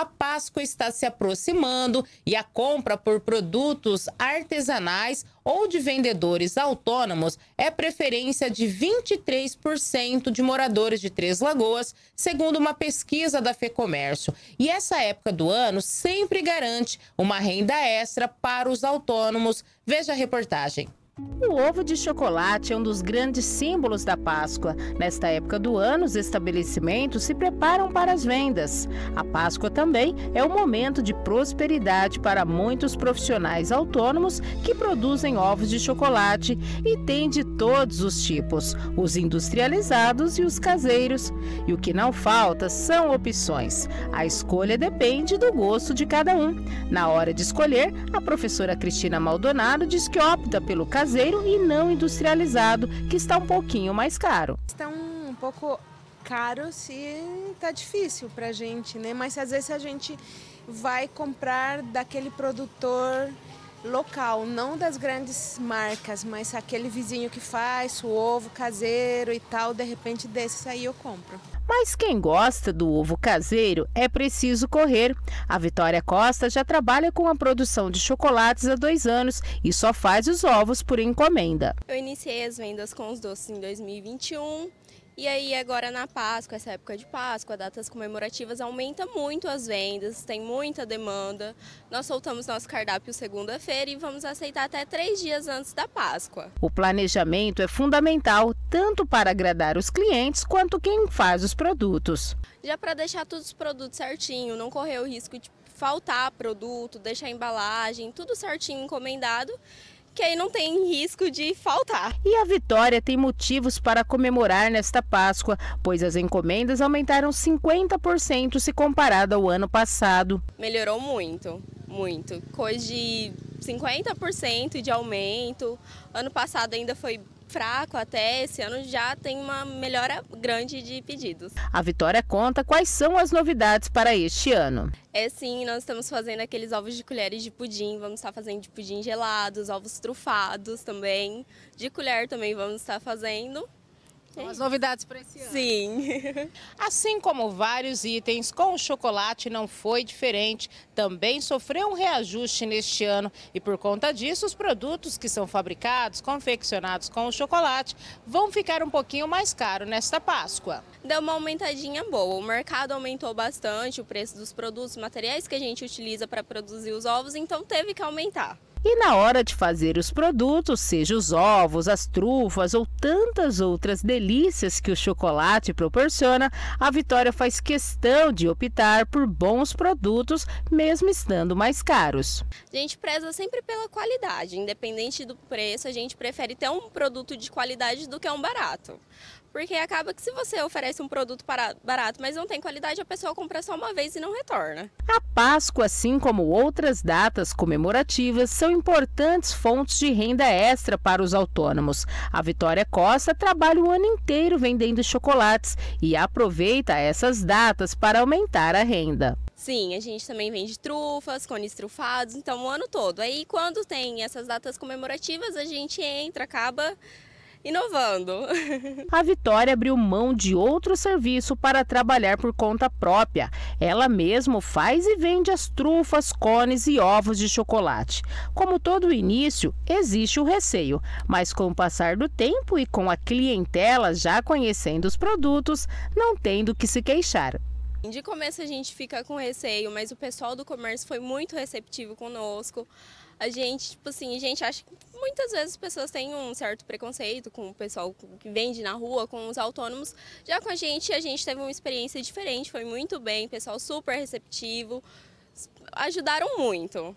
A Páscoa está se aproximando e a compra por produtos artesanais ou de vendedores autônomos é preferência de 23% de moradores de Três Lagoas, segundo uma pesquisa da FEComércio. E essa época do ano sempre garante uma renda extra para os autônomos. Veja a reportagem. O ovo de chocolate é um dos grandes símbolos da Páscoa. Nesta época do ano, os estabelecimentos se preparam para as vendas. A Páscoa também é um momento de prosperidade para muitos profissionais autônomos que produzem ovos de chocolate e tem de todos os tipos, os industrializados e os caseiros. E o que não falta são opções. A escolha depende do gosto de cada um. Na hora de escolher, a professora Cristina Maldonado diz que opta pelo caseiro caseiro e não industrializado, que está um pouquinho mais caro. Está um pouco caro se está difícil para a gente, né? Mas às vezes a gente vai comprar daquele produtor local, não das grandes marcas, mas aquele vizinho que faz o ovo caseiro e tal, de repente desses aí eu compro. Mas quem gosta do ovo caseiro é preciso correr. A Vitória Costa já trabalha com a produção de chocolates há dois anos e só faz os ovos por encomenda. Eu iniciei as vendas com os doces em 2021 e aí agora na Páscoa, essa época de Páscoa, datas comemorativas, aumenta muito as vendas, tem muita demanda. Nós soltamos nosso cardápio segunda-feira e vamos aceitar até três dias antes da Páscoa. O planejamento é fundamental, tanto para agradar os clientes quanto quem faz os produtos. Já para deixar todos os produtos certinho, não correr o risco de faltar produto, deixar a embalagem, tudo certinho encomendado que aí não tem risco de faltar. E a Vitória tem motivos para comemorar nesta Páscoa, pois as encomendas aumentaram 50% se comparado ao ano passado. Melhorou muito, muito. Coisa de 50% de aumento. Ano passado ainda foi fraco até, esse ano já tem uma melhora grande de pedidos. A Vitória conta quais são as novidades para este ano. É sim, nós estamos fazendo aqueles ovos de colheres de pudim, vamos estar fazendo de pudim gelados, ovos trufados também, de colher também vamos estar fazendo. São as novidades para esse ano. Sim. Assim como vários itens, com o chocolate não foi diferente. Também sofreu um reajuste neste ano e por conta disso os produtos que são fabricados, confeccionados com o chocolate vão ficar um pouquinho mais caro nesta Páscoa. Deu uma aumentadinha boa. O mercado aumentou bastante o preço dos produtos, materiais que a gente utiliza para produzir os ovos, então teve que aumentar. E na hora de fazer os produtos, seja os ovos, as trufas ou tantas outras delícias que o chocolate proporciona, a Vitória faz questão de optar por bons produtos, mesmo estando mais caros. A gente preza sempre pela qualidade, independente do preço, a gente prefere ter um produto de qualidade do que um barato. Porque acaba que se você oferece um produto barato, mas não tem qualidade, a pessoa compra só uma vez e não retorna. A Páscoa, assim como outras datas comemorativas, são importantes fontes de renda extra para os autônomos. A Vitória Costa trabalha o ano inteiro vendendo chocolates e aproveita essas datas para aumentar a renda. Sim, a gente também vende trufas, cones trufados, então o ano todo. Aí quando tem essas datas comemorativas, a gente entra, acaba inovando. A Vitória abriu mão de outro serviço para trabalhar por conta própria. Ela mesma faz e vende as trufas, cones e ovos de chocolate. Como todo início, existe o receio, mas com o passar do tempo e com a clientela já conhecendo os produtos, não tendo que se queixar. De começo a gente fica com receio, mas o pessoal do comércio foi muito receptivo conosco. A gente, tipo assim, a gente acha que muitas vezes as pessoas têm um certo preconceito com o pessoal que vende na rua, com os autônomos. Já com a gente, a gente teve uma experiência diferente, foi muito bem, pessoal super receptivo, ajudaram muito.